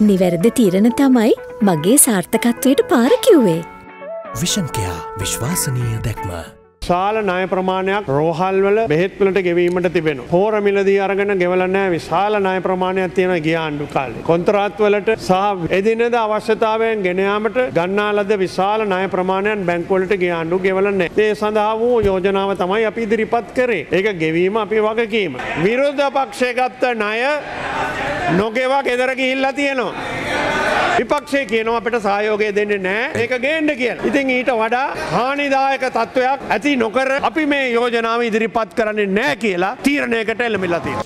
නිවැරදි තීරණ තමයි මගේ සාර්ථකත්වයට පාරකිව්වේ. විෂන්කයා විශ්වාසනීය දැක්ම. ශාල ණය ප්‍රමාණයක් රෝහල්වල බෙහෙත්වලට ගෙවීමට තිබෙන. හෝර මිලදී අරගෙන ගෙවලනෑ විශාල ණය ප්‍රමාණයක් තියෙන ගිය ආණ්ඩු කාලේ. කොන්ත්‍රාත්වලට සහ එදිනද අවශ්‍යතාවයෙන් ගෙනයාමට ගන්නාලද විශාල ණය ප්‍රමාණයන් බැංකුවලට ගිය ආණ්ඩු ගෙවලන්නේ. ඒ සඳහා වූ යෝජනාව තමයි අපි ඉදිරිපත් කරේ. ඒක ගෙවීම අපි වගකීම. විරුද්ධ පක්ෂය ගත්ත ණය නොගෙවා ගෙදර ගිහිල්ලා තියෙනවා. විපක්ෂය කියනවා අපට සහයෝගය දෙන්නේ නෑ ඒක ගේන්ඩ කියල. ඉතින් ඊට වඩා හානිදායක තත්ත්වයක් ඇති නොකර අපි මේ යෝජනාව ඉදිරිපත් කරන්නේ නෑ කියලා තීරණයකට එළමිලතිය.